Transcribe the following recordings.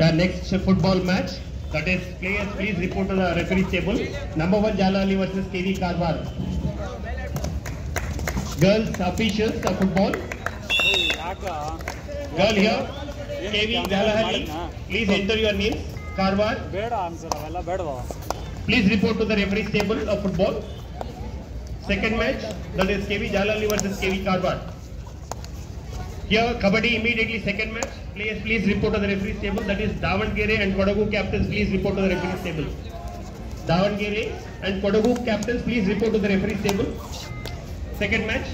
The next football match, that is players please report to the referee table. Number 1 Jalali versus KV Karwar. Girls officials the football. Girl here, KV Jalali. Please enter your name Karwar. Bad answer, bad Please report to the referee table of football. Second match, that is KV Jalali versus KV Karwar. Here, Kabaddi immediately second match. Players, please report to the referee table. That is Davangere and Kodagu captains, please report to the referee table. Davangere and Kodagu captains, please report to the referee table. Second match.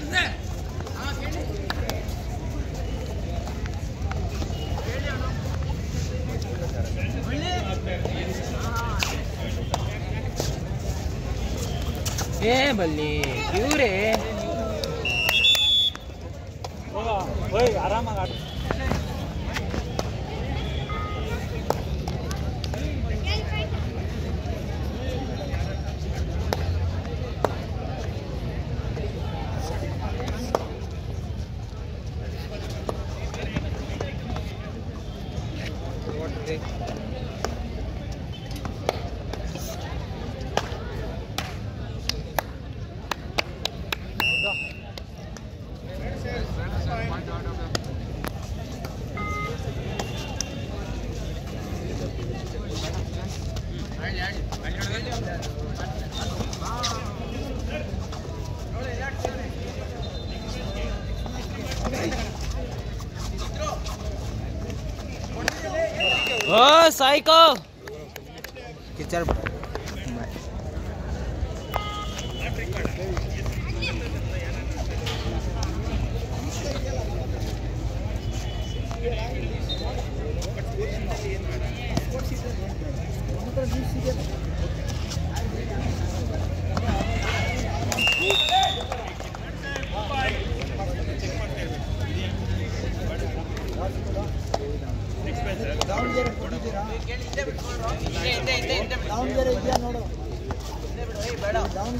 ए बल्ली क्यों रे 거의 아라마가 cycle.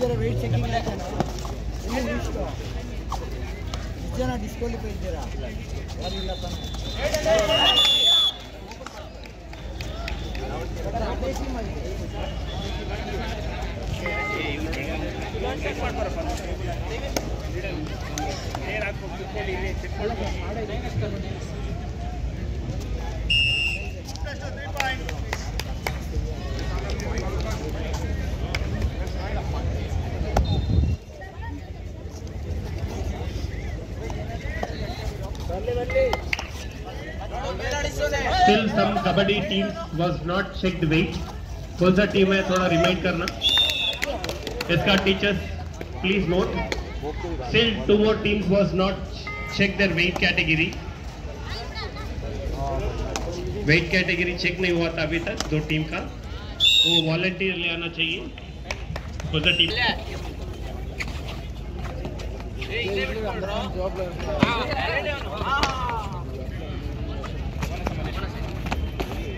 ಇದ್ದೀರಾ weight checking ಏನು ಇಷ್ಟು? ಜನ ಡಿಸ್ಕೌಂಟಿಗೆ ಇದ್ದೀರಾ? ಪೈಸೆ ಮಾಡಿ kabaddi team was not checked weight कौन सा टीम है? थोड़ा रिमाइंड करना। इसका teachers please note still two more teams was not check their weight category weight category check नहीं हुआ था अभी तक, दो टीम का। वो वॉलेंटियर ले आना चाहिए। कौन सा टीम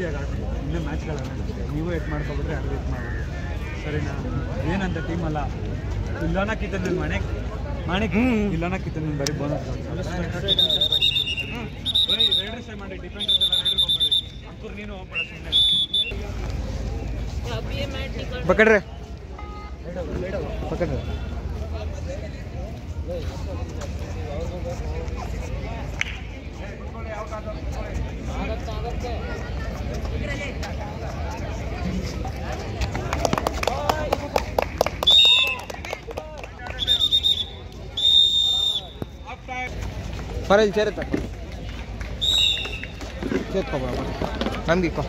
ಈಸಿಯಾಗಿ ಆಡ್ತೀವಿ. ಇನ್ನೂ ಮ್ಯಾಚ್ಗಳನ್ನ ನೀವೇ ಎಟ್ ಮಾಡ್ಕೊಬಿಟ್ರೆ ಅದು ಎಟ್ ಮಾಡ್ಬೋದು ಸರಿನಾ? ಏನಂತ ಟೀಮ್ ಅಲ್ಲ? ಇಲ್ಲೋನ ಕಿತ್ತ ನಿನ್ನ ಮನೆ? ಮನೆ ಇಲ್ಲೋನ ಕಿತ್ತ ನಿನ್ನ ಬರೀ ಬೋನಸ್ ಮಾಡಿ ಎಲ್ಲ ರೈಡರ್ ಹೋಗ್ಬೇಡಿ ಅಂಕೂರ್ ನೀನು ಹೋಗ್ಬೇಡ ಸುಮ್ಮನೆ ಪಕಡ್ರಿ. ಪಕಡ್ರಿ. ಬರಲಿ ಸೇರುತ್ತೆ ಸೇರ್ಕೊಬೇಡ ನಂದಿಕೋ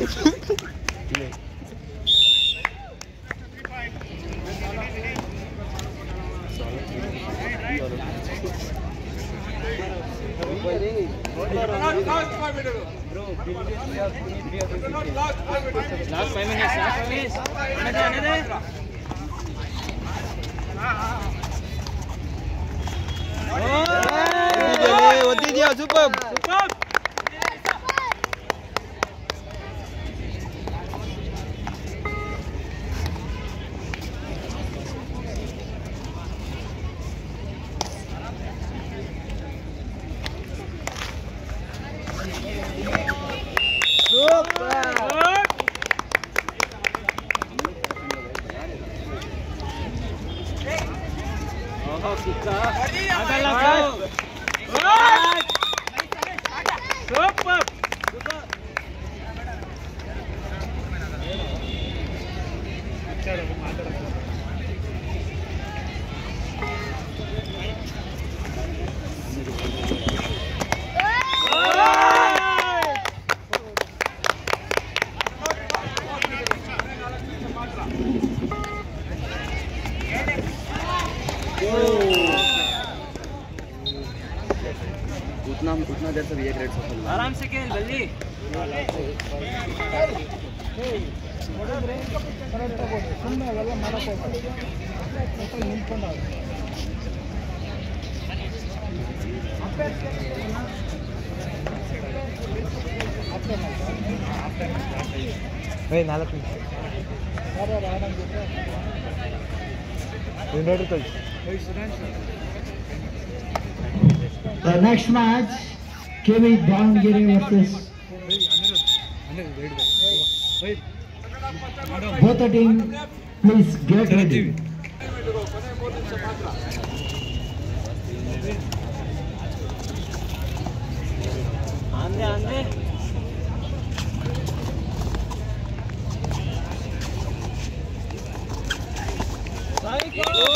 Last five minutes, last five minutes. उतना उतना देर से भी एक रेड आराम से खेल जल्दी ತುಂಬ ಅವೆಲ್ಲ ಮಾಡೋಕೆ ಹೋಗ್ತಾರೆ ಇಂಪನ್ನಾಗಿ ಅಪ್ಲೇ ಮಾಡ್ತಾ ಬೈ ನಾಲ್ಕು ದಿವಸ ಬೇರೆ ಬೇರೆ ಆನಂದ ಇದ್ದರೆ ನಡೀತೈತಿ ಕೆ ಗೇರಿ ಸರಿ Both the team, please get ready. आंदे आंदे cycle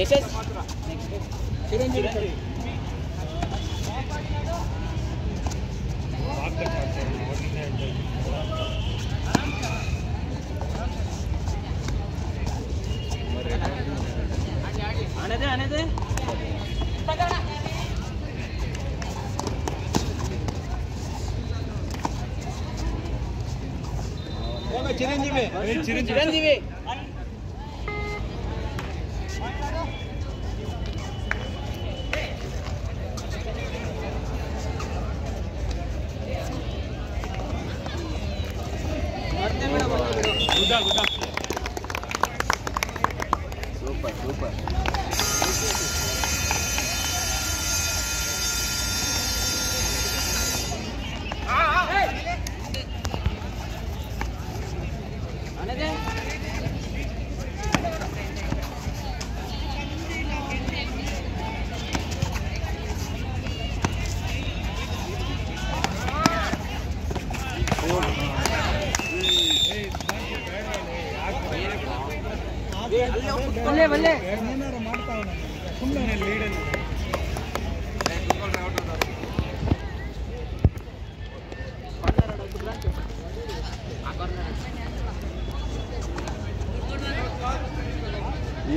ಯಶಸ್ आने 지른님이 지른님이. 굿다 굿다 Kau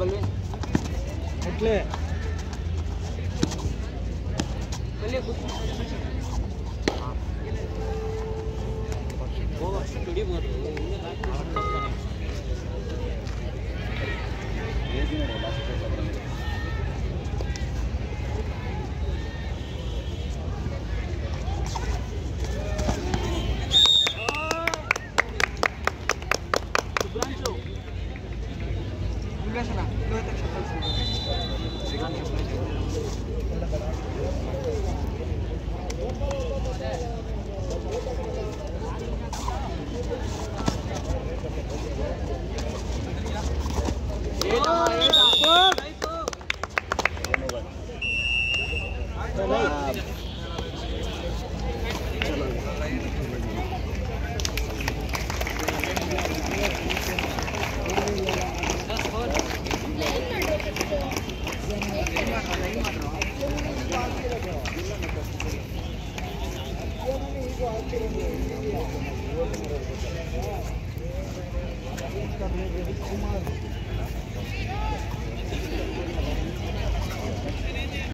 beli? Atle. Beli aku. Ah. Kau sih tuh dia mau.